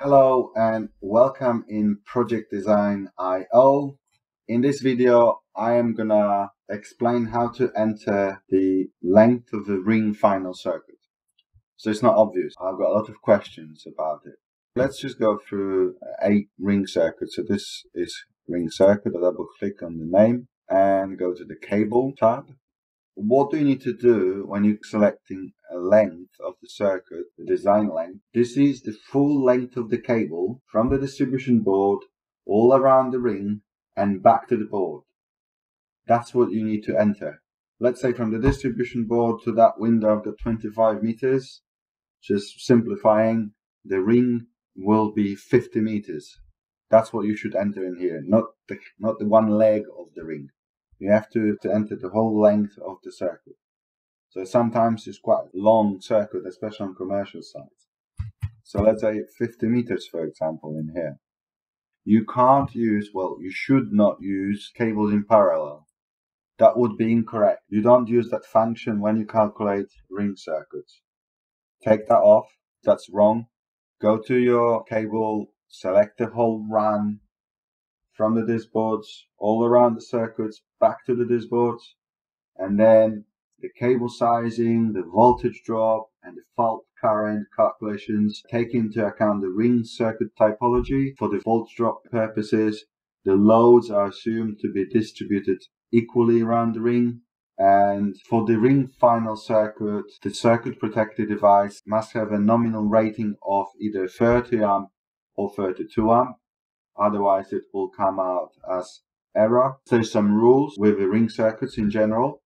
Hello and welcome in Project Design IO. In this video, I am gonna explain how to enter the length of the ring final circuit. So it's not obvious. I've got a lot of questions about it. Let's just go through eight ring circuits. So this is ring circuit. I double click on the name and go to the cable tab. What do you need to do when you're selecting a length of the circuit, the design length? This is the full length of the cable from the distribution board all around the ring and back to the board. That's what you need to enter. Let's say from the distribution board to that window I've got 25 meters. Just simplifying, the ring will be 50 meters. That's what you should enter in here, not the, not the one leg of the ring you have to, to enter the whole length of the circuit. So sometimes it's quite long circuit, especially on commercial sites. So let's say 50 meters, for example, in here. You can't use, well, you should not use cables in parallel. That would be incorrect. You don't use that function when you calculate ring circuits. Take that off. That's wrong. Go to your cable, select the whole run, from the disboards all around the circuits back to the disboards and then the cable sizing, the voltage drop and the fault current calculations take into account the ring circuit typology. for the voltage drop purposes. The loads are assumed to be distributed equally around the ring and for the ring final circuit, the circuit protected device must have a nominal rating of either 30 amp or 32 amp otherwise it will come out as error. There's some rules with the ring circuits in general.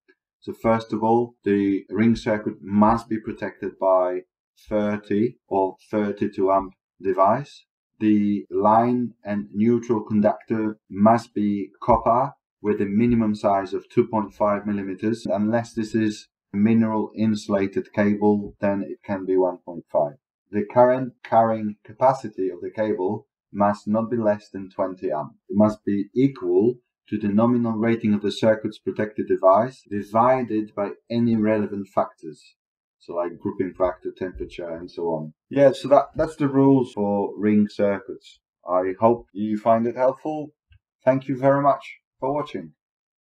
So first of all, the ring circuit must be protected by 30 or 32 amp device. The line and neutral conductor must be copper with a minimum size of 2.5 millimeters. Unless this is a mineral insulated cable, then it can be 1.5. The current carrying capacity of the cable must not be less than 20 amp. It must be equal to the nominal rating of the circuit's protected device divided by any relevant factors. So like grouping factor, temperature, and so on. Yeah, so that, that's the rules for ring circuits. I hope you find it helpful. Thank you very much for watching.